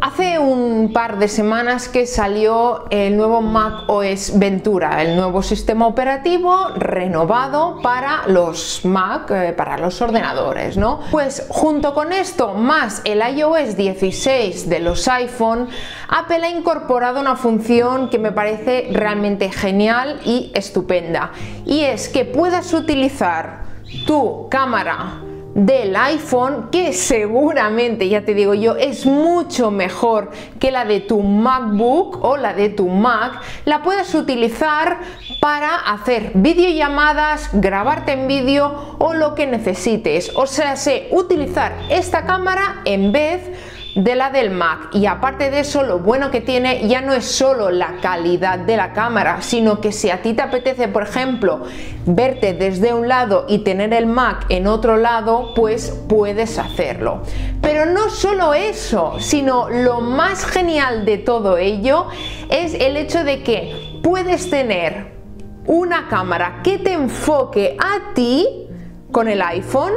Hace un par de semanas que salió el nuevo Mac OS Ventura, el nuevo sistema operativo renovado para los Mac, eh, para los ordenadores, ¿no? Pues junto con esto, más el iOS 16 de los iPhone, Apple ha incorporado una función que me parece realmente genial y estupenda, y es que puedas utilizar tu cámara del iPhone que seguramente, ya te digo yo, es mucho mejor que la de tu MacBook o la de tu Mac, la puedes utilizar para hacer videollamadas, grabarte en vídeo o lo que necesites. O sea, sé utilizar esta cámara en vez de la del Mac. Y aparte de eso lo bueno que tiene ya no es solo la calidad de la cámara sino que si a ti te apetece por ejemplo verte desde un lado y tener el Mac en otro lado pues puedes hacerlo. Pero no solo eso sino lo más genial de todo ello es el hecho de que puedes tener una cámara que te enfoque a ti con el iPhone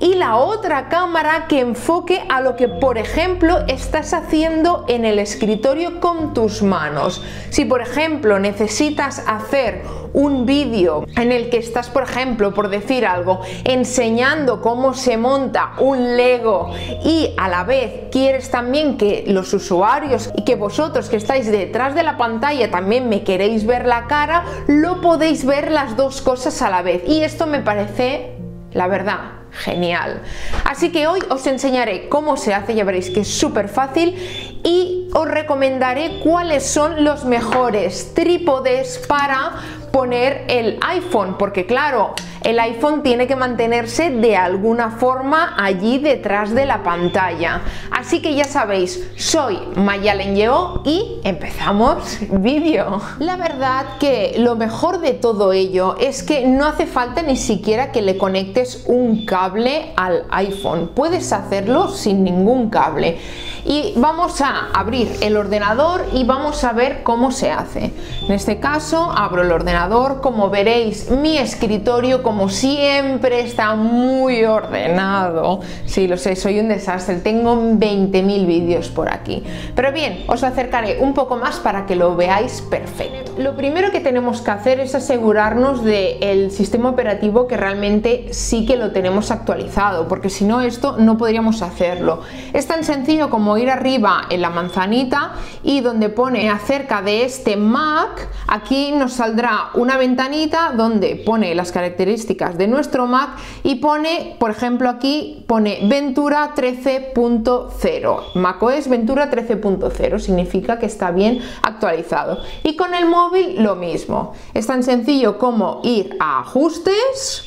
y la otra cámara que enfoque a lo que por ejemplo estás haciendo en el escritorio con tus manos. Si por ejemplo necesitas hacer un vídeo en el que estás por ejemplo por decir algo enseñando cómo se monta un Lego y a la vez quieres también que los usuarios y que vosotros que estáis detrás de la pantalla también me queréis ver la cara, lo podéis ver las dos cosas a la vez y esto me parece la verdad genial. Así que hoy os enseñaré cómo se hace, ya veréis que es súper fácil y os recomendaré cuáles son los mejores trípodes para poner el iPhone, porque claro, el iPhone tiene que mantenerse de alguna forma allí detrás de la pantalla. Así que ya sabéis, soy Mayalen Yeo y empezamos vídeo. La verdad que lo mejor de todo ello es que no hace falta ni siquiera que le conectes un cable al iPhone. Puedes hacerlo sin ningún cable. Y vamos a abrir el ordenador y vamos a ver cómo se hace. En este caso abro el ordenador, como veréis mi escritorio como siempre está muy ordenado. Sí, lo sé, soy un desastre, tengo 20.000 vídeos por aquí. Pero bien, os acercaré un poco más para que lo veáis perfecto. Lo primero que tenemos que hacer es asegurarnos del sistema operativo que realmente sí que lo tenemos actualizado, porque si no esto no podríamos hacerlo. Es tan sencillo como ir arriba en la manzanita y donde pone acerca de este Mac, aquí nos saldrá una ventanita donde pone las características de nuestro Mac y pone, por ejemplo aquí pone Ventura 13.0, macOS Ventura 13.0, significa que está bien actualizado. Y con el móvil lo mismo, es tan sencillo como ir a ajustes,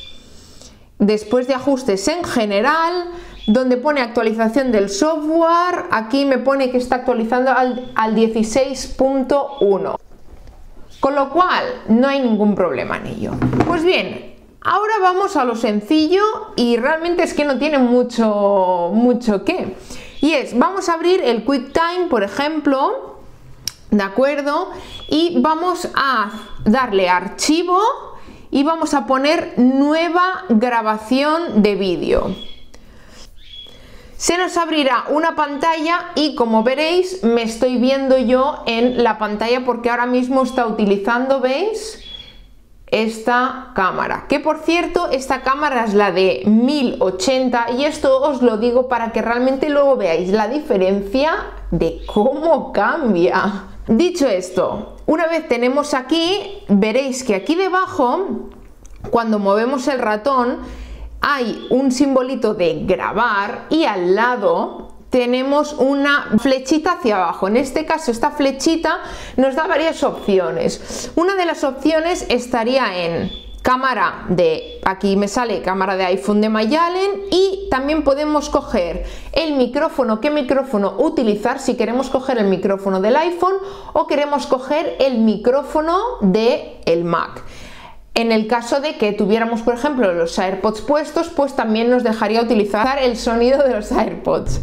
después de ajustes en general, donde pone actualización del software, aquí me pone que está actualizando al, al 16.1. Con lo cual, no hay ningún problema en ello. Pues bien, ahora vamos a lo sencillo y realmente es que no tiene mucho, mucho que. Y es, vamos a abrir el QuickTime, por ejemplo, ¿de acuerdo? Y vamos a darle archivo y vamos a poner nueva grabación de vídeo se nos abrirá una pantalla y como veréis me estoy viendo yo en la pantalla porque ahora mismo está utilizando, ¿veis? esta cámara que por cierto esta cámara es la de 1080 y esto os lo digo para que realmente luego veáis la diferencia de cómo cambia dicho esto una vez tenemos aquí veréis que aquí debajo cuando movemos el ratón hay un simbolito de grabar y al lado tenemos una flechita hacia abajo. En este caso esta flechita nos da varias opciones. Una de las opciones estaría en cámara de, aquí me sale cámara de iPhone de Mayalen y también podemos coger el micrófono, qué micrófono utilizar si queremos coger el micrófono del iPhone o queremos coger el micrófono de el Mac. En el caso de que tuviéramos, por ejemplo, los AirPods puestos, pues también nos dejaría utilizar el sonido de los AirPods.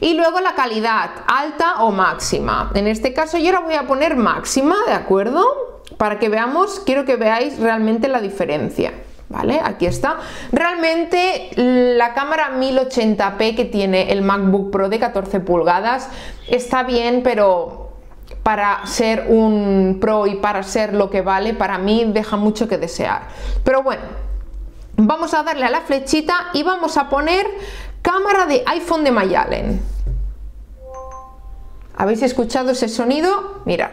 Y luego la calidad, alta o máxima. En este caso yo ahora voy a poner máxima, ¿de acuerdo? Para que veamos, quiero que veáis realmente la diferencia. ¿Vale? Aquí está. Realmente la cámara 1080p que tiene el MacBook Pro de 14 pulgadas está bien, pero para ser un Pro y para ser lo que vale, para mí deja mucho que desear. Pero bueno, vamos a darle a la flechita y vamos a poner cámara de iPhone de Mayalen. ¿Habéis escuchado ese sonido? Mirad.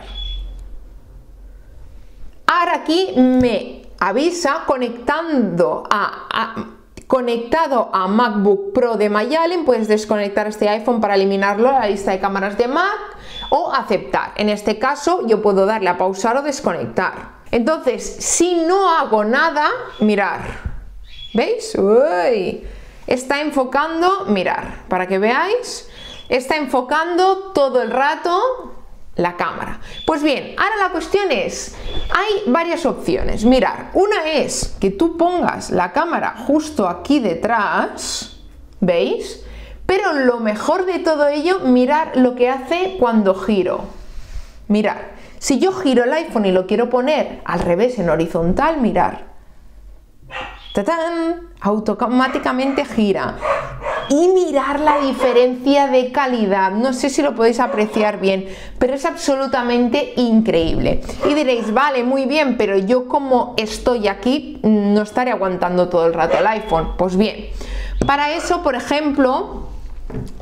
Ahora aquí me avisa conectando a, conectado a MacBook Pro de Mayalen, puedes desconectar este iPhone para eliminarlo a la lista de cámaras de Mac o aceptar. En este caso yo puedo darle a pausar o desconectar. Entonces, si no hago nada, mirar. ¿Veis? Uy, está enfocando, mirar, para que veáis, está enfocando todo el rato la cámara. Pues bien, ahora la cuestión es, hay varias opciones. Mirar, una es que tú pongas la cámara justo aquí detrás, ¿veis? Pero lo mejor de todo ello, mirar lo que hace cuando giro. Mirar, si yo giro el iPhone y lo quiero poner al revés en horizontal, mirar. ¡Tatán! Automáticamente gira y mirar la diferencia de calidad. No sé si lo podéis apreciar bien, pero es absolutamente increíble. Y diréis, vale, muy bien, pero yo como estoy aquí no estaré aguantando todo el rato el iPhone. Pues bien, para eso, por ejemplo,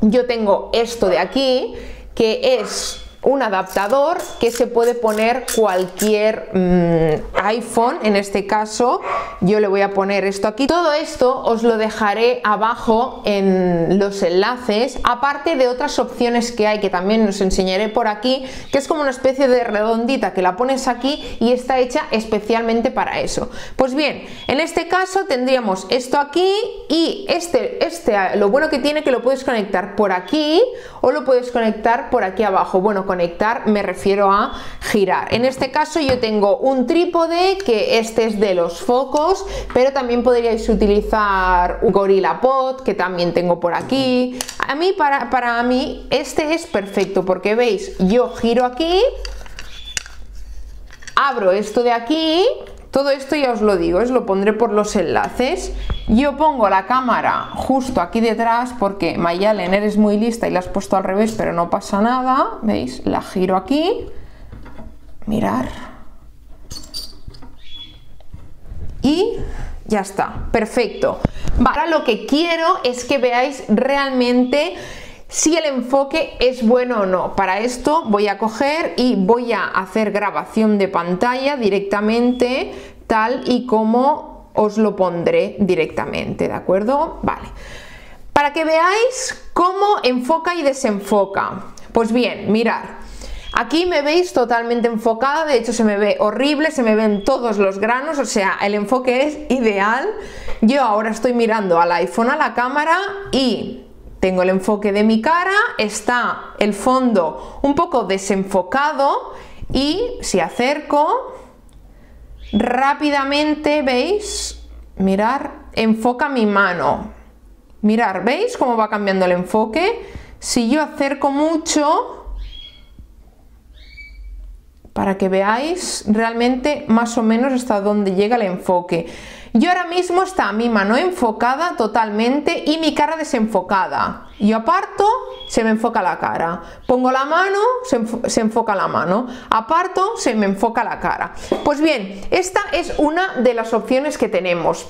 yo tengo esto de aquí, que es un adaptador que se puede poner cualquier mm, iPhone. En este caso yo le voy a poner esto aquí. Todo esto os lo dejaré abajo en los enlaces aparte de otras opciones que hay que también os enseñaré por aquí que es como una especie de redondita que la pones aquí y está hecha especialmente para eso. Pues bien en este caso tendríamos esto aquí y este, este lo bueno que tiene que lo puedes conectar por aquí o lo puedes conectar por aquí abajo. Bueno conectar me refiero a girar. En este caso yo tengo un trípode que este es de los focos, pero también podríais utilizar un Gorilla Pod que también tengo por aquí. A mí, para, para mí, este es perfecto porque veis, yo giro aquí, abro esto de aquí todo esto ya os lo digo, os lo pondré por los enlaces. Yo pongo la cámara justo aquí detrás porque Mayalen eres muy lista y la has puesto al revés, pero no pasa nada. ¿Veis? La giro aquí. Mirar. Y ya está, perfecto. Ahora lo que quiero es que veáis realmente si el enfoque es bueno o no. Para esto voy a coger y voy a hacer grabación de pantalla directamente tal y como os lo pondré directamente, ¿de acuerdo? Vale. Para que veáis cómo enfoca y desenfoca. Pues bien, mirar. Aquí me veis totalmente enfocada, de hecho se me ve horrible, se me ven todos los granos, o sea, el enfoque es ideal. Yo ahora estoy mirando al iPhone a la cámara y tengo el enfoque de mi cara, está el fondo un poco desenfocado y si acerco rápidamente, ¿veis? Mirar, enfoca mi mano. Mirar, ¿veis cómo va cambiando el enfoque? Si yo acerco mucho, para que veáis realmente más o menos hasta dónde llega el enfoque. Yo ahora mismo está mi mano enfocada totalmente y mi cara desenfocada. Yo aparto, se me enfoca la cara. Pongo la mano, se, enfoca la mano. Aparto, se me enfoca la cara. Pues bien, esta es una de las opciones que tenemos.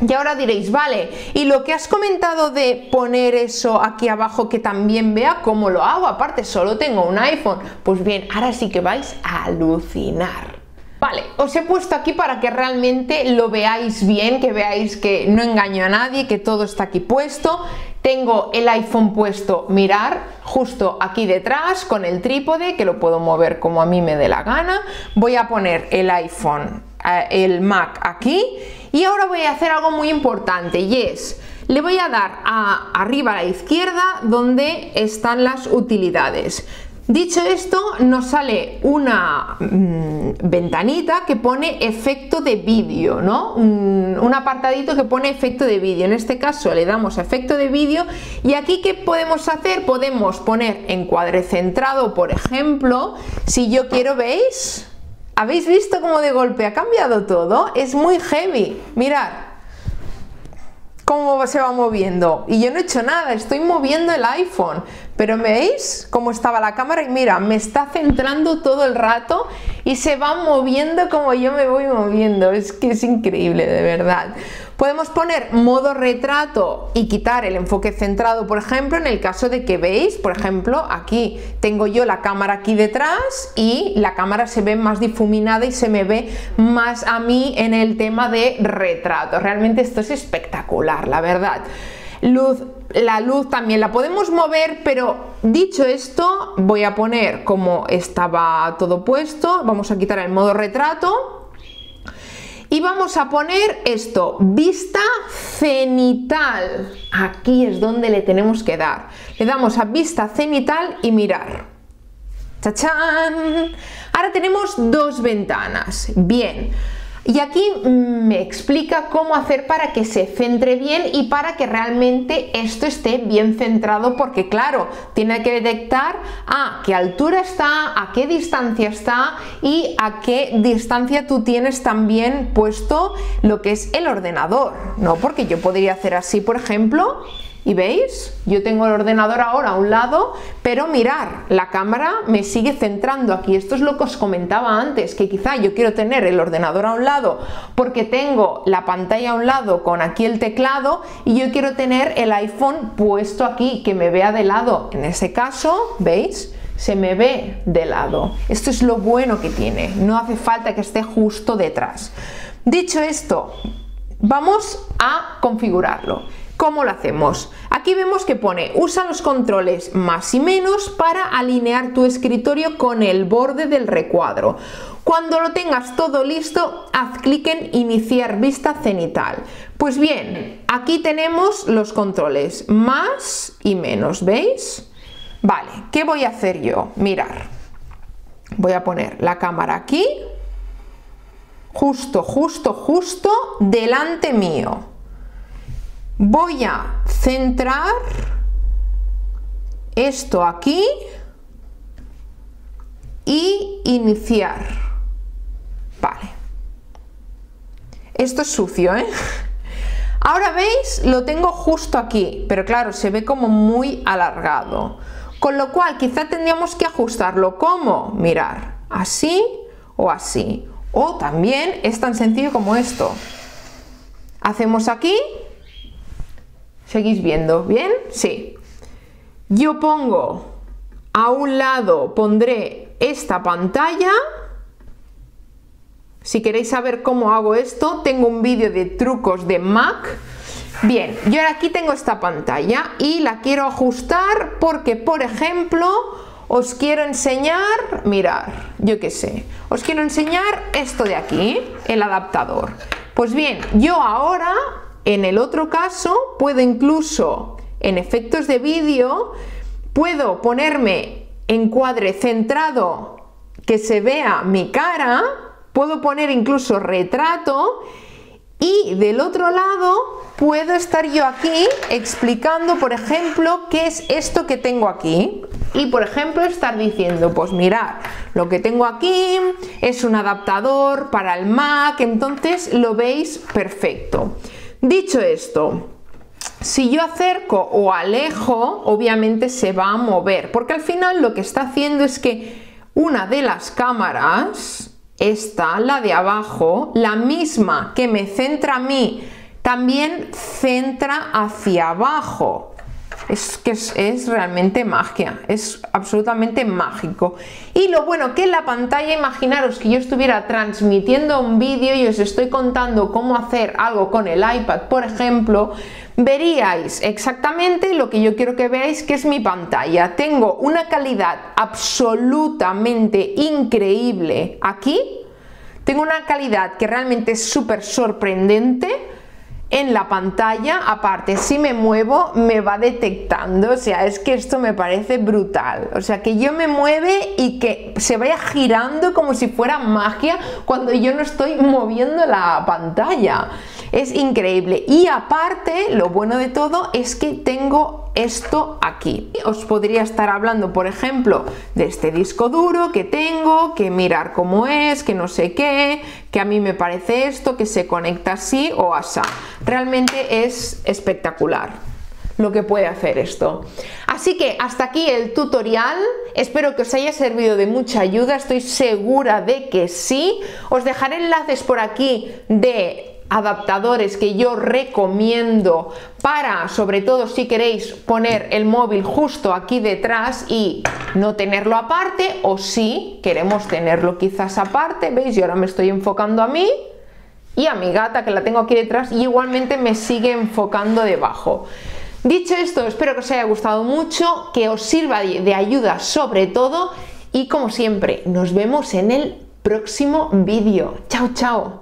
Y ahora diréis, vale, y lo que has comentado de poner eso aquí abajo que también vea cómo lo hago, aparte solo tengo un iPhone, pues bien, ahora sí que vais a alucinar. Vale, os he puesto aquí para que realmente lo veáis bien, que veáis que no engaño a nadie, que todo está aquí puesto. Tengo el iPhone puesto, mirar, justo aquí detrás con el trípode, que lo puedo mover como a mí me dé la gana. Voy a poner el iPhone, eh, el Mac aquí. Y ahora voy a hacer algo muy importante y es, le voy a dar a arriba a la izquierda donde están las utilidades. Dicho esto, nos sale una mm, ventanita que pone efecto de vídeo, ¿no? Un, un, apartadito que pone efecto de vídeo. En este caso le damos efecto de vídeo y aquí ¿qué podemos hacer? Podemos poner encuadre centrado, por ejemplo, si yo quiero, ¿veis? ¿Habéis visto cómo de golpe ha cambiado todo? Es muy heavy. Mirad cómo se va moviendo. Y yo no he hecho nada, estoy moviendo el iPhone. Pero ¿veis cómo estaba la cámara? Y mira, me está centrando todo el rato y se va moviendo como yo me voy moviendo. Es que es increíble, de verdad. Podemos poner modo retrato y quitar el enfoque centrado, por ejemplo, en el caso de que veis, por ejemplo, aquí tengo yo la cámara aquí detrás y la cámara se ve más difuminada y se me ve más a mí en el tema de retrato. Realmente esto es espectacular, la verdad. Luz, la luz también la podemos mover, pero dicho esto, voy a poner como estaba todo puesto, vamos a quitar el modo retrato y vamos a poner esto, vista cenital. Aquí es donde le tenemos que dar. Le damos a vista cenital y mirar. ¡Chachán! Ahora tenemos dos ventanas. Bien. Y aquí me explica cómo hacer para que se centre bien y para que realmente esto esté bien centrado porque claro, tiene que detectar a qué altura está, a qué distancia está y a qué distancia tú tienes también puesto lo que es el ordenador, ¿no? Porque yo podría hacer así, por ejemplo, y veis, yo tengo el ordenador ahora a un lado, pero mirar, la cámara me sigue centrando aquí. Esto es lo que os comentaba antes, que quizá yo quiero tener el ordenador a un lado porque tengo la pantalla a un lado con aquí el teclado y yo quiero tener el iPhone puesto aquí, que me vea de lado. En ese caso, ¿veis? Se me ve de lado. Esto es lo bueno que tiene, no hace falta que esté justo detrás. Dicho esto, vamos a configurarlo. ¿Cómo lo hacemos? Aquí vemos que pone usa los controles más y menos para alinear tu escritorio con el borde del recuadro. Cuando lo tengas todo listo, haz clic en iniciar vista cenital. Pues bien, aquí tenemos los controles más y menos, ¿veis? Vale, ¿qué voy a hacer yo? Mirar. Voy a poner la cámara aquí, justo, justo, justo delante mío voy a centrar esto aquí y iniciar. Vale. Esto es sucio, ¿eh? Ahora veis, lo tengo justo aquí, pero claro, se ve como muy alargado. Con lo cual, quizá tendríamos que ajustarlo como, mirar, así o así. O también es tan sencillo como esto. Hacemos aquí ¿Seguís viendo? ¿Bien? Sí. Yo pongo a un lado, pondré esta pantalla. Si queréis saber cómo hago esto, tengo un vídeo de trucos de Mac. Bien, yo aquí tengo esta pantalla y la quiero ajustar porque, por ejemplo, os quiero enseñar, mirar, yo qué sé, os quiero enseñar esto de aquí, el adaptador. Pues bien, yo ahora en el otro caso, puedo incluso, en efectos de vídeo, puedo ponerme encuadre centrado que se vea mi cara, puedo poner incluso retrato y del otro lado puedo estar yo aquí explicando, por ejemplo, qué es esto que tengo aquí. Y por ejemplo estar diciendo, pues mirad, lo que tengo aquí es un adaptador para el Mac, entonces lo veis perfecto. Dicho esto, si yo acerco o alejo, obviamente se va a mover, porque al final lo que está haciendo es que una de las cámaras, esta, la de abajo, la misma que me centra a mí, también centra hacia abajo es que es, realmente magia, es absolutamente mágico. Y lo bueno que en la pantalla, imaginaros que yo estuviera transmitiendo un vídeo y os estoy contando cómo hacer algo con el iPad, por ejemplo, veríais exactamente lo que yo quiero que veáis, que es mi pantalla. Tengo una calidad absolutamente increíble aquí, tengo una calidad que realmente es súper sorprendente en la pantalla, aparte si me muevo me va detectando, o sea, es que esto me parece brutal, o sea, que yo me mueve y que se vaya girando como si fuera magia cuando yo no estoy moviendo la pantalla. Es increíble. Y aparte, lo bueno de todo es que tengo esto aquí. Os podría estar hablando, por ejemplo, de este disco duro que tengo, que mirar cómo es, que no sé qué, que a mí me parece esto, que se conecta así o así. Realmente es espectacular lo que puede hacer esto. Así que hasta aquí el tutorial, espero que os haya servido de mucha ayuda, estoy segura de que sí. Os dejaré enlaces por aquí de adaptadores que yo recomiendo para, sobre todo si queréis poner el móvil justo aquí detrás y no tenerlo aparte, o si queremos tenerlo quizás aparte, ¿veis? Yo ahora me estoy enfocando a mí y a mi gata que la tengo aquí detrás y igualmente me sigue enfocando debajo. Dicho esto, espero que os haya gustado mucho, que os sirva de ayuda sobre todo y como siempre, nos vemos en el próximo vídeo. Chao, chao.